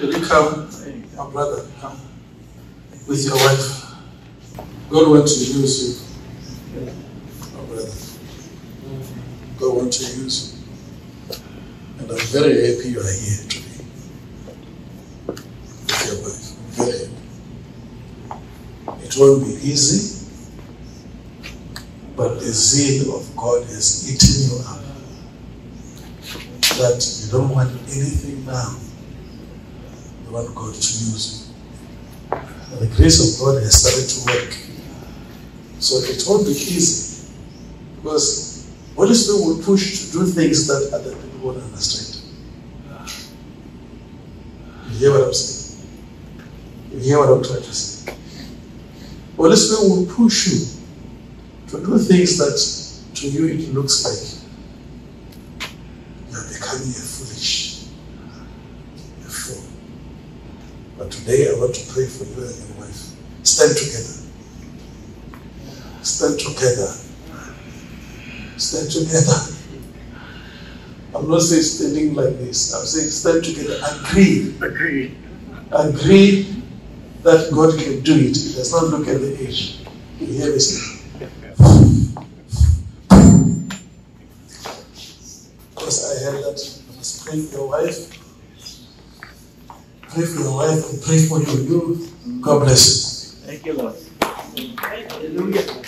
You come, my brother, come with your wife. God wants to use you, my brother. God wants to use you. And I'm very happy you are here today with your wife. I'm very happy. It won't be easy, but the zeal of God is eating you up. That you don't want anything now. Want God to use you. And the grace of God has started to work. So it won't be easy. Because Holy Spirit will push to do things that other people won't understand. You hear what I'm saying? You hear what I'm trying to say? Holy Spirit will push you to do things that to you it looks like you are becoming a foolish, a fool. But today I want to pray for you and your wife. Stand together. Stand together. Stand together. I'm not saying standing like this. I'm saying stand together. Agree. Agreed. Agree that God can do it. It does not look at the age. You hear me say? Because I heard that you must pray your wife. Pray for your wife and pray for you. You, God bless you. Thank you, Lord. Hallelujah.